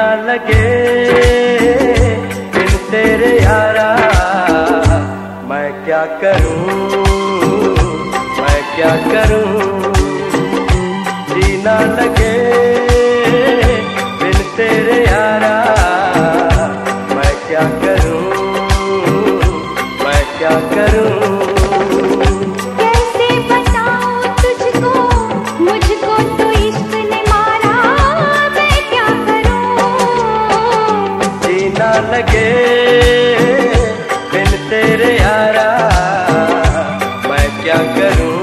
ना लगे बिन तेरे यारा। मैं क्या करूँ? मैं क्या करूँ? जीना लगे बिन तेरे यारा। मैं क्या करूँ? मैं क्या करूँ? pájaro.